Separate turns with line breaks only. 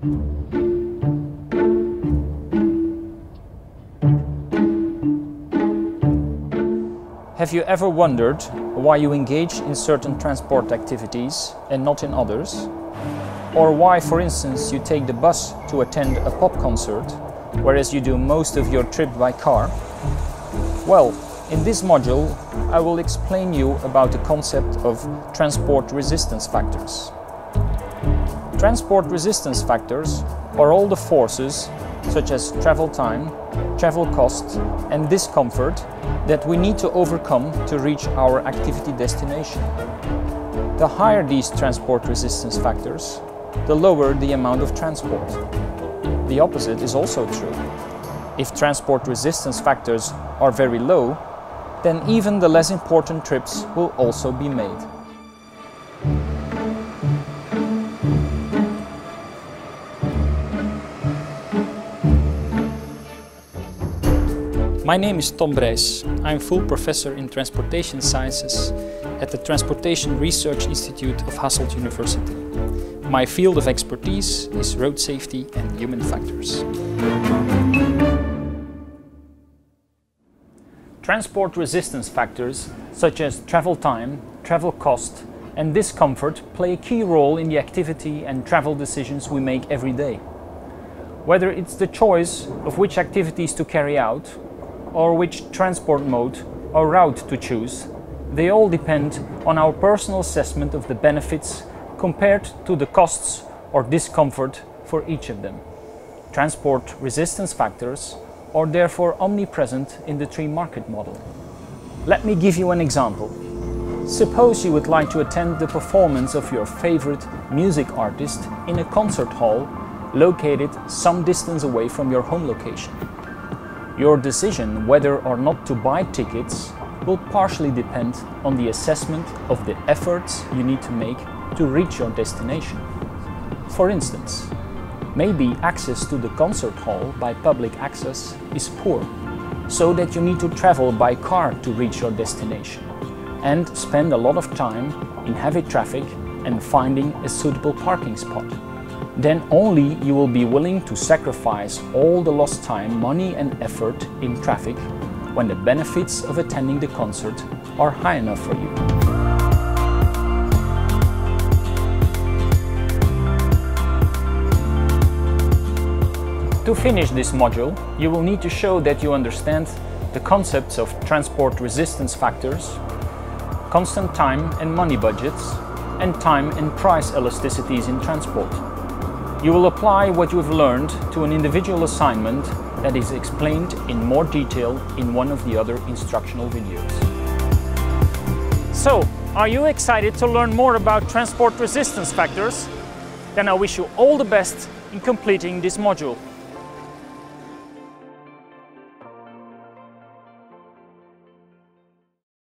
Have you ever wondered why you engage in certain transport activities and not in others? Or why, for instance, you take the bus to attend a pop concert, whereas you do most of your trip by car? Well, in this module, I will explain you about the concept of transport resistance factors. Transport resistance factors are all the forces, such as travel time, travel cost and discomfort that we need to overcome to reach our activity destination. The higher these transport resistance factors, the lower the amount of transport. The opposite is also true. If transport resistance factors are very low, then even the less important trips will also be made. My name is Tom Brijs. I'm full professor in transportation sciences at the Transportation Research Institute of Hasselt University. My field of expertise is road safety and human factors. Transport resistance factors such as travel time, travel cost and discomfort play a key role in the activity and travel decisions we make every day. Whether it's the choice of which activities to carry out or which transport mode or route to choose, they all depend on our personal assessment of the benefits compared to the costs or discomfort for each of them. Transport resistance factors are therefore omnipresent in the three market model. Let me give you an example. Suppose you would like to attend the performance of your favorite music artist in a concert hall located some distance away from your home location. Your decision whether or not to buy tickets will partially depend on the assessment of the efforts you need to make to reach your destination. For instance, maybe access to the concert hall by public access is poor, so that you need to travel by car to reach your destination and spend a lot of time in heavy traffic and finding a suitable parking spot then only you will be willing to sacrifice all the lost time, money and effort in traffic when the benefits of attending the concert are high enough for you. To finish this module, you will need to show that you understand the concepts of transport resistance factors, constant time and money budgets, and time and price elasticities in transport. You will apply what you have learned to an individual assignment that is explained in more detail in one of the other instructional videos. So, are you excited to learn more about transport resistance factors? Then I wish you all the best in completing this module.